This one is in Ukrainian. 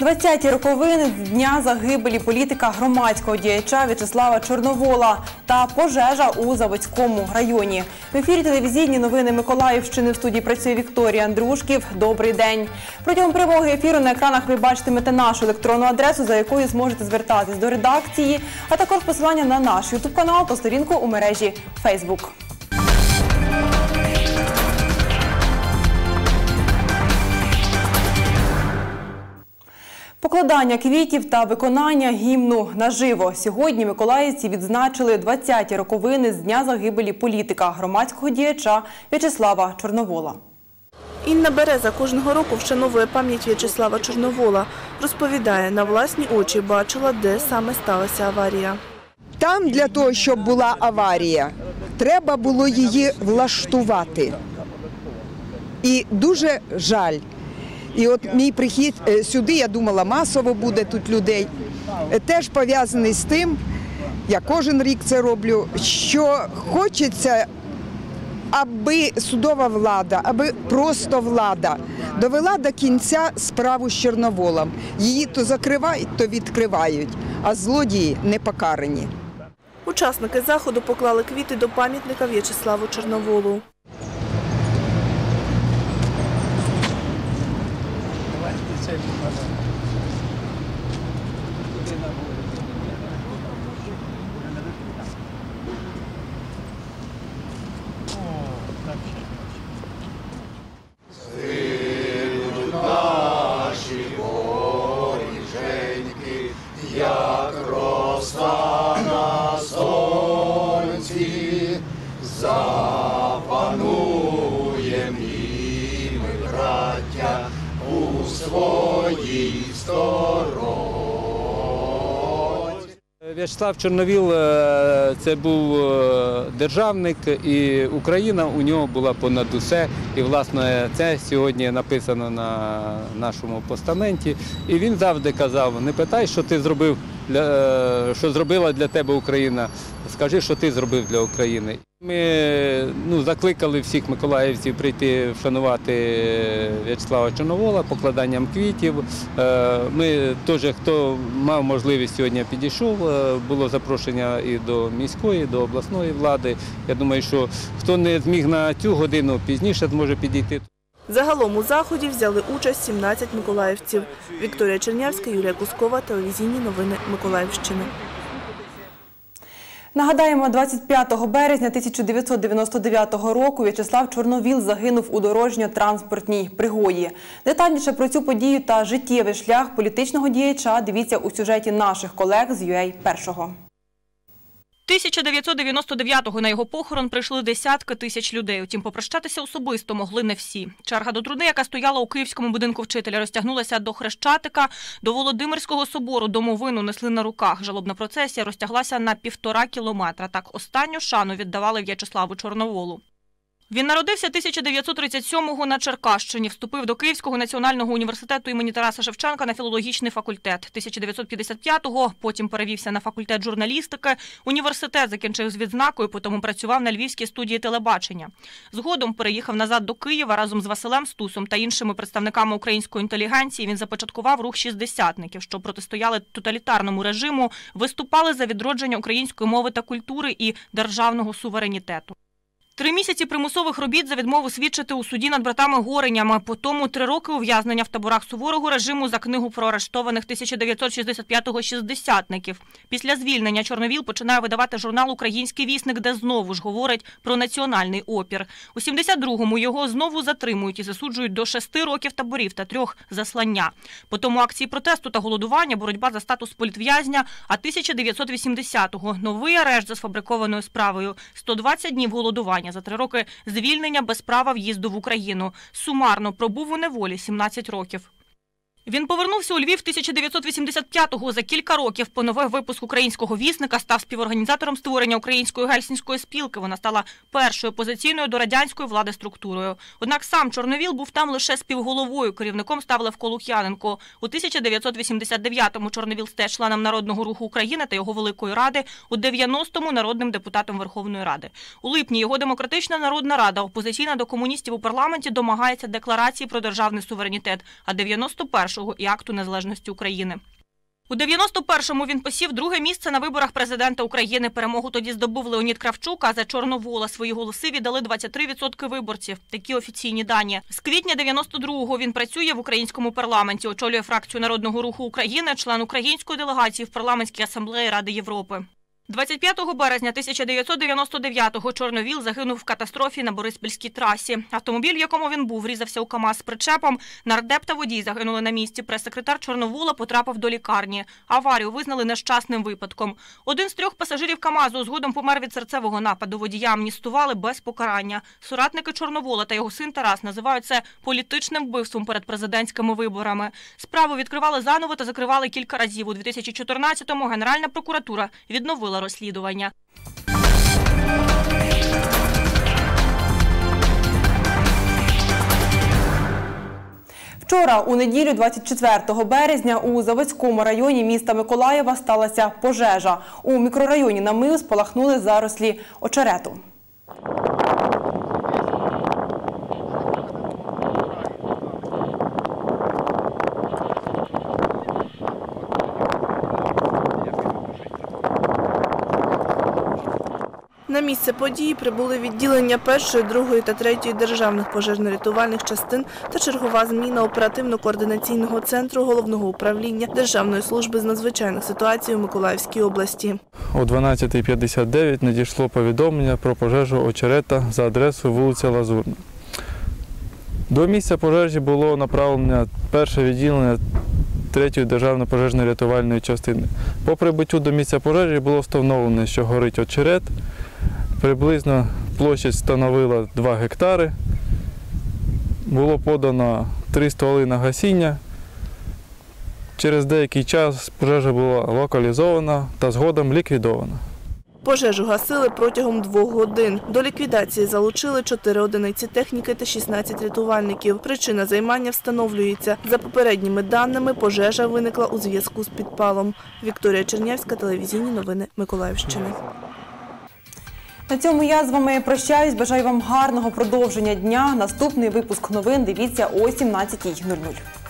20-ті роковини дня загибелі політика громадського діяча В'ячеслава Чорновола та пожежа у Заводському районі. В ефірі телевізійні новини Миколаївщини в студії працює Вікторія Андрушків. Добрий день. Протягом прямого ефіру на екранах ви бачитимете нашу електронну адресу, за якою зможете звертатись до редакції, а також посилання на наш ютуб канал та сторінку у мережі Facebook. Покладання квітів та виконання гімну наживо. Сьогодні миколаївці відзначили 20-ті роковини з дня загибелі політика громадського діяча В'ячеслава Чорновола. Інна Береза кожного року вшановує пам'ять В'ячеслава Чорновола. Розповідає, на власні очі бачила, де саме сталася аварія. Там для того, щоб була аварія, треба було її влаштувати. І дуже жаль. І от мій прихід е, сюди, я думала, масово буде тут людей. е, Теж пов'язаний з тим, я кожен рік це роблю, що хочеться, аби судова влада, аби просто влада довела до кінця справу з Чорноволом. Її то закривають, то відкривають, а злодії не покарані. Учасники заходу поклали квіти до пам'ятника В'ячеславу Чорноволу. sevdim bana. Yine bu. В'ячеслав Чорновіл е, це був е, державник, і Україна у нього була понад усе. І власне це сьогодні написано на нашому постаменті. І він завжди казав: не питай, що ти зробив е, що зробила для тебе Україна. Скажи, що ти зробив для України. Ми ну, закликали всіх миколаївців прийти вшанувати В'ячеслава Чорновола покладанням квітів. Е, Ми теж, хто мав можливість сьогодні підійшов, е, було запрошення і до міської, і до обласної влади. Я думаю, що хто не зміг на цю годину, пізніше зможе підійти. Загалом у заході взяли участь 17 миколаївців. Вікторія Чернявська, Юлія Кускова, телевізійні новини Миколаївщини. Нагадаємо, 25 березня 1999 року В'ячеслав Чорновіл загинув у дорожньо-транспортній пригоді. Детальніше про цю подію та життєвий шлях політичного діяча дивіться у сюжеті наших колег з UA першого. 1999-го на його похорон прийшли десятки тисяч людей. Утім, попрощатися особисто могли не всі. Черга до труни, яка стояла у київському будинку вчителя, розтягнулася до Хрещатика, до Володимирського собору. Домовину несли на руках. Жалобна процесія розтяглася на півтора кілометра. Так останню шану віддавали В'ячеславу Чорноволу. Він народився 1937-го на Черкащині, вступив до Київського національного університету імені Тараса Шевченка на філологічний факультет. 1955-го потім перевівся на факультет журналістики. Університет закінчив з відзнакою, потім працював на львівській студії телебачення. Згодом переїхав назад до Києва разом з Василем Стусом та іншими представниками української інтелігенції. Він започаткував рух шістдесятників, що протистояли тоталітарному режиму, виступали за відродження української мови та культури і державного суверенітету. Три місяці примусових робіт за відмову свідчити у суді над братами Горенями. По тому три роки ув'язнення в таборах суворого режиму за книгу про арештованих 1965-го шістдесятників. Після звільнення Чорновіл починає видавати журнал Український вісник, де знову ж говорить про національний опір. У 72-му його знову затримують і засуджують до шести років таборів та трьох заслання. По тому акції протесту та голодування, боротьба за статус політв'язня. А 1980-го новий арешт за сфабрикованою справою. 120 днів голодування за три роки звільнення без права в'їзду в Україну. Сумарно пробув у неволі 17 років. Він повернувся у Львів 1985-го. За кілька років поновив випуск українського вісника, став співорганізатором створення української гельсінської спілки. Вона стала першою опозиційною до радянської влади структурою. Однак сам Чорновіл був там лише співголовою. Керівником став Левко Лук'яненко. У 1989-му Чорновіл стає членом Народного руху України та його Великої Ради. У 90-му народним депутатом Верховної Ради. У липні його демократична народна рада, опозиційна до комуністів у парламенті, домагається декларації про державний суверенітет. А 91 нашого і акту незалежності України. У 91-му він посів друге місце на виборах президента України. Перемогу тоді здобув Леонід Кравчук, а за Чорновола свої голоси віддали 23% виборців. Такі офіційні дані. З квітня 92-го він працює в українському парламенті, очолює фракцію Народного руху України, член української делегації в парламентській асамблеї Ради Європи. 25 березня 1999-го Чорновіл загинув в катастрофі на Бориспільській трасі. Автомобіль, в якому він був, врізався у КАМАЗ з причепом. Нардеп та водій загинули на місці. Прес-секретар Чорновола потрапив до лікарні. Аварію визнали нещасним випадком. Один з трьох пасажирів КАМАЗу згодом помер від серцевого нападу. Водія амністували без покарання. Соратники Чорновола та його син Тарас називають це політичним вбивством перед президентськими виборами. Справу відкривали заново та закривали кілька разів. У 2014-му Генеральна прокуратура відновила розслідування. Вчора, у неділю, 24 березня, у Заводському районі міста Миколаєва сталася пожежа. У мікрорайоні на мию спалахнули зарослі очерету. На місце події прибули відділення першої, другої та третьої державних пожежно-рятувальних частин та чергова зміна оперативно-координаційного центру головного управління Державної служби з надзвичайних ситуацій у Миколаївській області. О 12.59 надійшло повідомлення про пожежу очерета за адресою вулиця Лазурна. До місця пожежі було направлено перше відділення третьої державної пожежно-рятувальної частини. По прибуттю до місця пожежі було встановлено, що горить очерет. Приблизно площадь становила 2 гектари. Було подано 3 стволи на гасіння. Через деякий час пожежа була локалізована та згодом ліквідована. Пожежу гасили протягом двох годин. До ліквідації залучили 4 одиниці техніки та 16 рятувальників. Причина займання встановлюється. За попередніми даними, пожежа виникла у зв'язку з підпалом. Вікторія Чернявська, телевізійні новини Миколаївщини. На цьому я з вами прощаюсь. Бажаю вам гарного продовження дня. Наступний випуск новин дивіться о 17.00.